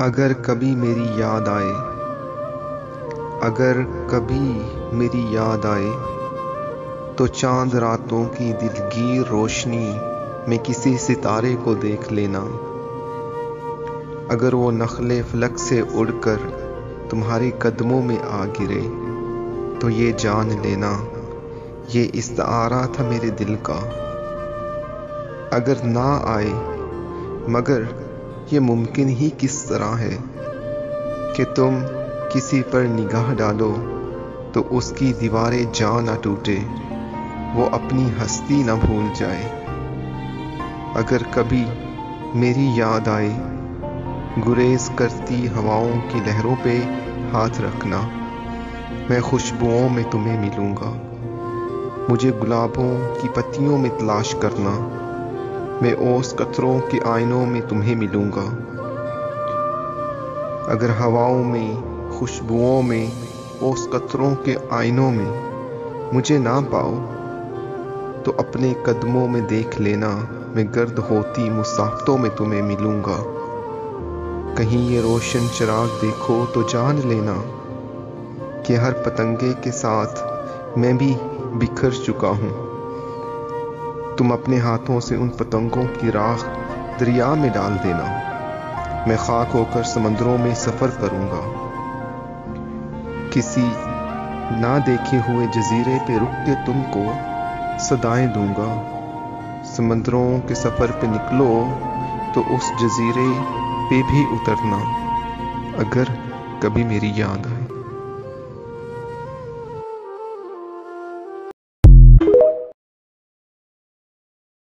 अगर कभी मेरी याद आए, अगर कभी मेरी याद आए तो चाँद रातों की दिलगीर रोशनी में किसी सितारे को देख लेना। अगर वो नखले फलक से उड़कर तुम्हारे कदमों में आ गिरे तो ये जान लेना, ये इस्तारा था मेरे दिल का। अगर ना आए, मगर ये मुमकिन ही किस तरह है कि तुम किसी पर निगाह डालो तो उसकी दीवारें जा ना टूटे, वो अपनी हस्ती ना भूल जाए। अगर कभी मेरी याद आए, गुरेज करती हवाओं की लहरों पे हाथ रखना, मैं खुशबुओं में तुम्हें मिलूँगा। मुझे गुलाबों की पत्तियों में तलाश करना मैं ओस कतरों के आयनों में तुम्हें मिलूँगा। अगर हवाओं में, खुशबुओं में, ओस कतरों के आयनों में मुझे ना पाओ तो अपने कदमों में देख लेना, मैं गर्द होती मुसाफ्तों में तुम्हें मिलूँगा। कहीं ये रोशन चिराग देखो तो जान लेना कि हर पतंगे के साथ मैं भी बिखर चुका हूँ। तुम अपने हाथों से उन पतंगों की राख दरिया में डाल देना। मैं खाक होकर समंदरों में सफ़र करूँगा। किसी ना देखे हुए जजीरे पे रुक के तुमको सदाएँ दूँगा। समंदरों के सफ़र पे निकलो तो उस जजीरे पे भी उतरना, अगर कभी मेरी याद आए